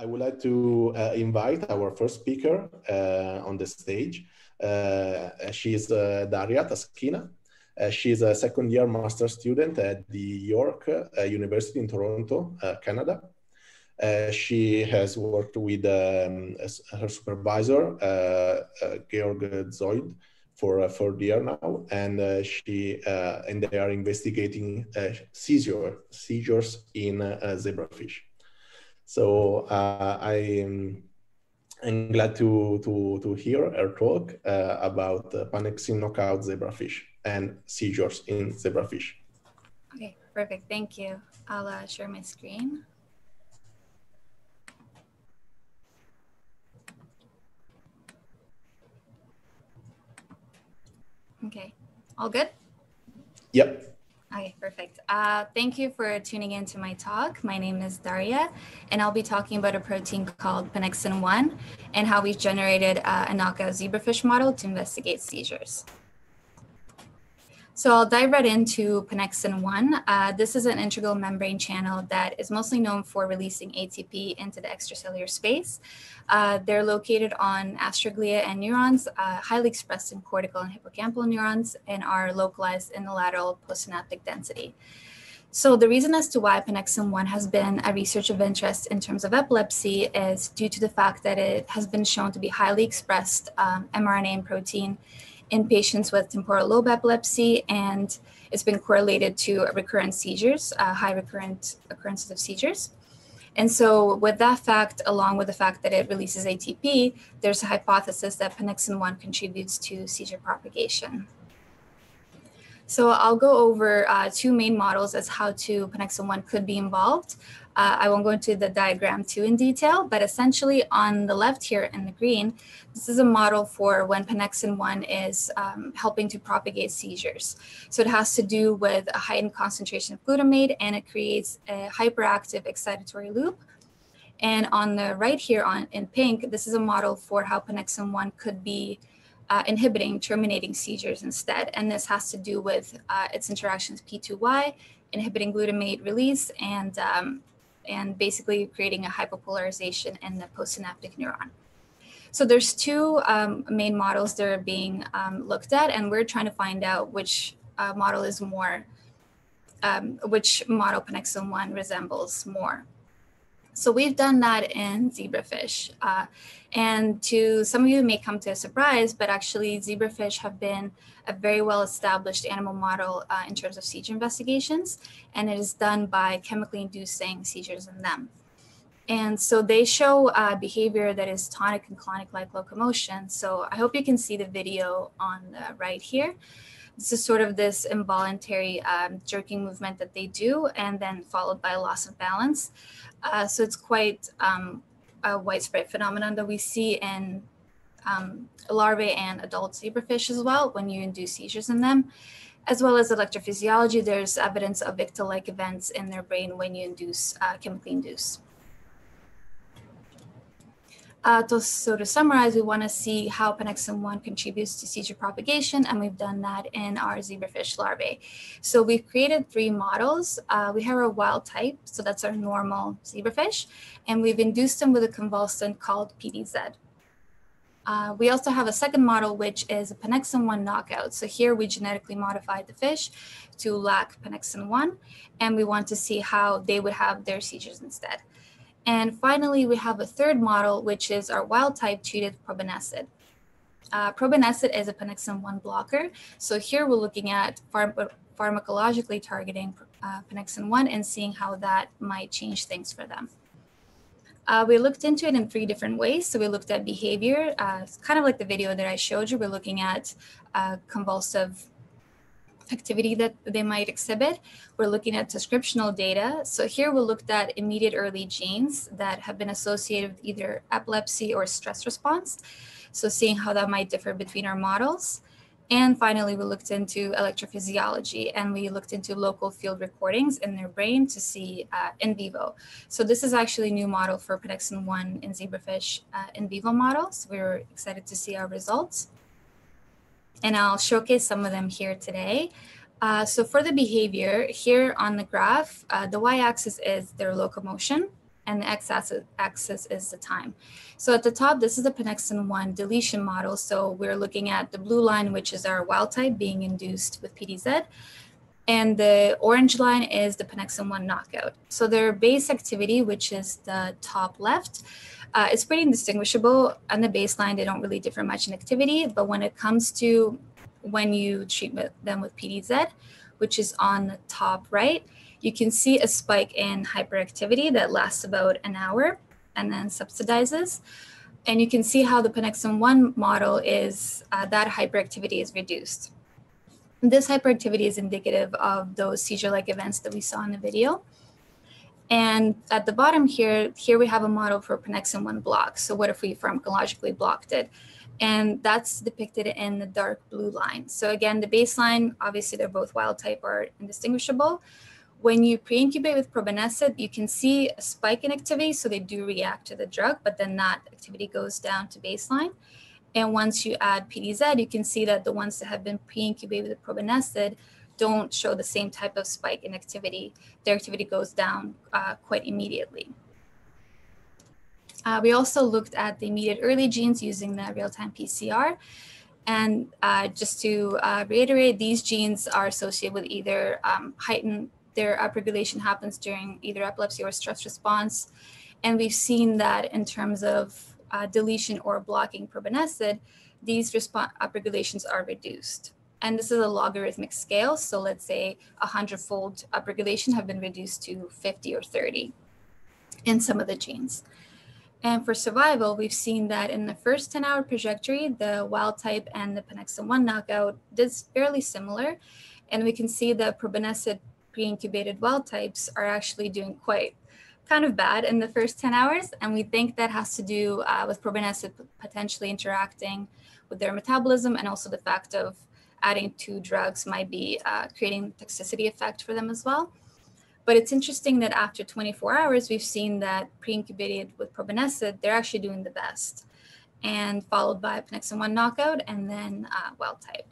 I would like to uh, invite our first speaker uh, on the stage. Uh, she is uh, Daria Taskina. Uh, she is a second year master student at the York uh, University in Toronto, Canada. she has worked with um, her supervisor, Georg Zoidl, for a third year now, and she and they are investigating seizure, seizures in zebrafish. So uh, I am I'm glad to, to, to hear her talk uh, about uh, Pannexin knockout zebrafish and seizures in zebrafish. Okay, perfect. Thank you. I'll uh, share my screen. Okay, all good? Yep. Okay, perfect. Uh, thank you for tuning in to my talk. My name is Daria, and I'll be talking about a protein called Pannexin 1 and how we've generated uh, a knockout zebrafish model to investigate seizures. So I'll dive right into Pannexin 1. Uh, this is an integral membrane channel that is mostly known for releasing ATP into the extracellular space. Uh, they're located on astroglia and neurons, uh, highly expressed in cortical and hippocampal neurons, and are localized in the lateral postsynaptic density. So the reason as to why Pannexin 1 has been a research of interest in terms of epilepsy is due to the fact that it has been shown to be highly expressed um, mRNA and protein in patients with temporal lobe epilepsy, and it's been correlated to recurrent seizures, uh, high recurrent occurrences of seizures. And so, with that fact, along with the fact that it releases ATP, there's a hypothesis that Pannexin 1 contributes to seizure propagation. So I'll go over uh, two main models as how to Pannexin 1 could be involved. Uh, I won't go into the diagram too in detail, but essentially on the left here in the green, this is a model for when Pannexin 1 is um, helping to propagate seizures. So it has to do with a heightened concentration of glutamate and it creates a hyperactive excitatory loop. And on the right here on in pink, this is a model for how Pannexin 1 could be uh, inhibiting terminating seizures instead. And this has to do with uh, its interactions P2Y, inhibiting glutamate release, and um, and basically creating a hypopolarization in the postsynaptic neuron. So there's two um, main models that are being um, looked at, and we're trying to find out which uh, model is more, um, which model Pannexin 1 resembles more. So we've done that in zebrafish. Uh, and to some of you, may come to a surprise, but actually zebrafish have been a very well established animal model uh, in terms of seizure investigations, and it is done by chemically inducing seizures in them. And so they show uh, behavior that is tonic and clonic like locomotion. So I hope you can see the video on the right here. This is sort of this involuntary um, jerking movement that they do, and then followed by loss of balance. Uh, so it's quite um, a widespread phenomenon that we see in um, larvae and adult zebrafish as well when you induce seizures in them. As well as electrophysiology, there's evidence of ictal-like events in their brain when you induce, uh, chemically induce. Uh, to, so to summarize, we want to see how Pannexin 1 contributes to seizure propagation, and we've done that in our zebrafish larvae. So we've created three models. Uh, we have our wild type, so that's our normal zebrafish, and we've induced them with a convulsant called PTZ. Uh, we also have a second model, which is a Pannexin 1 knockout. So here we genetically modified the fish to lack Pannexin 1, and we want to see how they would have their seizures instead. And finally, we have a third model, which is our wild type treated probenecid. Uh, probenecid is a Pannexin 1 blocker. So here we're looking at pharm pharmacologically targeting uh, Pannexin 1 and seeing how that might change things for them. Uh, we looked into it in three different ways. So we looked at behavior, uh, kind of like the video that I showed you. We're looking at uh, convulsive activity that they might exhibit. We're looking at transcriptional data. So here we looked at immediate early genes that have been associated with either epilepsy or stress response. So seeing how that might differ between our models. And finally, we looked into electrophysiology and we looked into local field recordings in their brain to see uh, in vivo. So this is actually a new model for Pannexin 1 in zebrafish uh, in vivo models. We're excited to see our results and I'll showcase some of them here today. Uh, so for the behavior, here on the graph, uh, the y-axis is their locomotion, and the x-axis is the time. So at the top, this is the Pannexin 1 deletion model. So we're looking at the blue line, which is our wild type being induced with PTZ. And the orange line is the Pannexin 1 knockout. So their base activity, which is the top left, uh, it's pretty indistinguishable. On the baseline, they don't really differ much in activity. But when it comes to when you treat them with PTZ, which is on the top right, you can see a spike in hyperactivity that lasts about an hour and then subsidizes. And you can see how the Pannexin 1 model is uh, that hyperactivity is reduced. This hyperactivity is indicative of those seizure-like events that we saw in the video. And at the bottom here, here we have a model for Pannexin 1 block. So what if we pharmacologically blocked it? And that's depicted in the dark blue line. So again, the baseline, obviously they're both wild type or indistinguishable. When you pre-incubate with probenecid, you can see a spike in activity, so they do react to the drug, but then that activity goes down to baseline. And once you add PTZ, you can see that the ones that have been pre-incubated with probenecid don't show the same type of spike in activity. Their activity goes down uh, quite immediately. Uh, we also looked at the immediate early genes using the real-time PCR. And uh, just to uh, reiterate, these genes are associated with either um, heightened their upregulation happens during either epilepsy or stress response. And we've seen that in terms of uh, deletion or blocking probenecid, these response upregulations are reduced. And this is a logarithmic scale. So let's say a hundredfold upregulation have been reduced to 50 or 30 in some of the genes. And for survival, we've seen that in the first 10 hour trajectory, the wild type and the Pannexin 1 knockout did fairly similar. And we can see the probenecid pre-incubated wild types are actually doing quite kind of bad in the first 10 hours. And we think that has to do uh, with probenecid potentially interacting with their metabolism and also the fact of adding two drugs might be uh, creating toxicity effect for them as well. But it's interesting that after 24 hours, we've seen that pre-incubated with probenecid, they're actually doing the best and followed by Pannexin 1 knockout and then uh, wild type.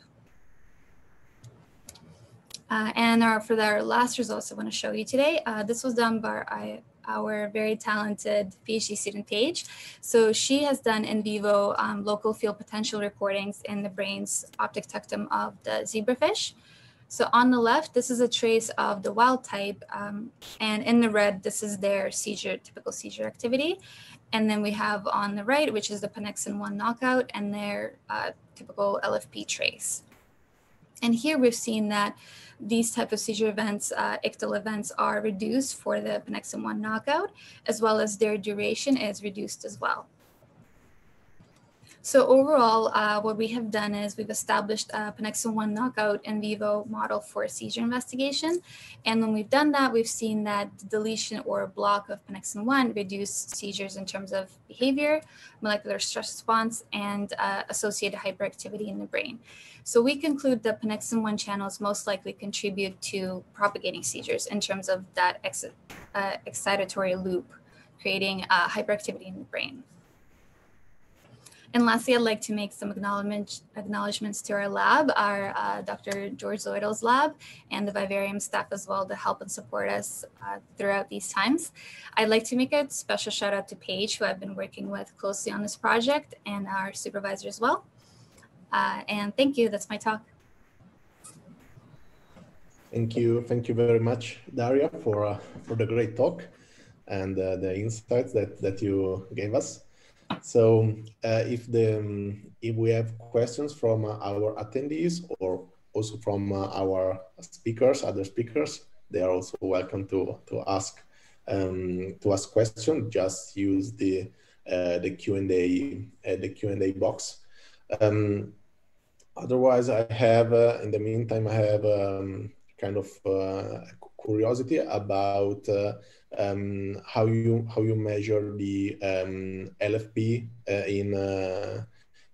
Uh, and our, for our last results I want to show you today, uh, this was done by our, very talented PhD student Paige. So she has done in vivo um, local field potential recordings in the brain's optic tectum of the zebrafish. So on the left, this is a trace of the wild type, um, and in the red, this is their seizure, typical seizure activity. And then we have on the right, which is the Pannexin 1 knockout and their uh, typical LFP trace. And here we've seen that these type of seizure events, uh, ictal events, are reduced for the Pannexin 1 knockout, as well as their duration is reduced as well. So overall, uh, what we have done is we've established a Pannexin 1 knockout in vivo model for seizure investigation. And when we've done that, we've seen that deletion or block of Pannexin 1 reduce seizures in terms of behavior, molecular stress response, and uh, associated hyperactivity in the brain. So we conclude that Pannexin 1 channels most likely contribute to propagating seizures in terms of that ex uh, excitatory loop, creating uh, hyperactivity in the brain. And lastly, I'd like to make some acknowledgement, acknowledgements to our lab, our uh, Dr. George Zoidl's lab, and the Vivarium staff as well to help and support us uh, throughout these times. I'd like to make a special shout out to Paige, who I've been working with closely on this project, and our supervisor as well. Uh, and thank you, that's my talk. Thank you, thank you very much, Daria, for, uh, for the great talk and uh, the insights that, that you gave us. So uh, if the um, if we have questions from uh, our attendees or also from uh, our speakers, other speakers, they are also welcome to to ask um, to ask questions. Just use the uh, the Q and A uh, the Q and A box. Um, otherwise, I have uh, in the meantime I have um, kind of curiosity about um, how you how you measure the um, LFP uh, in uh,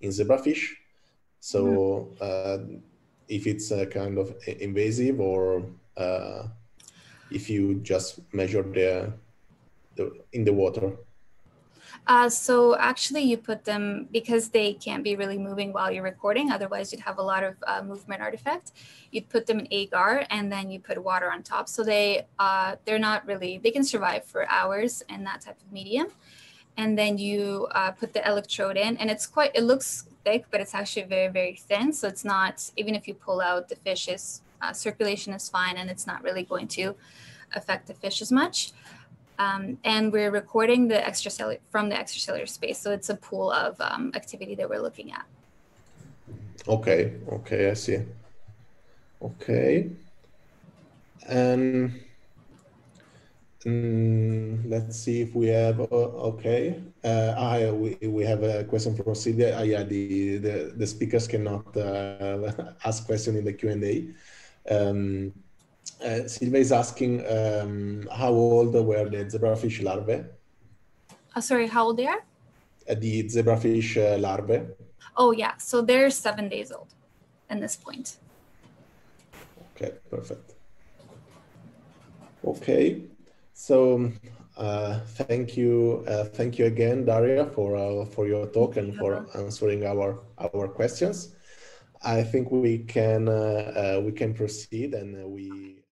in zebrafish. So uh, if it's a kind of invasive or uh, if you just measure the, the in the water. Uh, so actually you put them, because they can't be really moving while you're recording, otherwise you'd have a lot of uh, movement artifact, you'd put them in agar and then you put water on top. So they, uh, they're not really, they can survive for hours in that type of medium. And then you uh, put the electrode in and it's quite, it looks thick, but it's actually very, very thin. So it's not, even if you pull out the fish's uh, circulation is fine and it's not really going to affect the fish as much. Um, and we're recording the extracellular from the extracellular space. So it's a pool of um, activity that we're looking at. Okay, okay, I see. Okay. And um, let's see if we have, uh, okay. Uh, I, we, we have a question from Silvia. Uh, yeah, the, the, the speakers cannot uh, ask question in the Q&A. Um, uh, Silvia is asking um, how old were the zebrafish larvae? Uh, sorry, how old they are? Uh, the zebrafish uh, larvae. Oh yeah, so they're seven days old at this point. Okay, perfect. Okay, so uh, thank you, uh, thank you again, Daria, for uh, for your talk and for answering our our questions. I think we can uh, uh, we can proceed and we.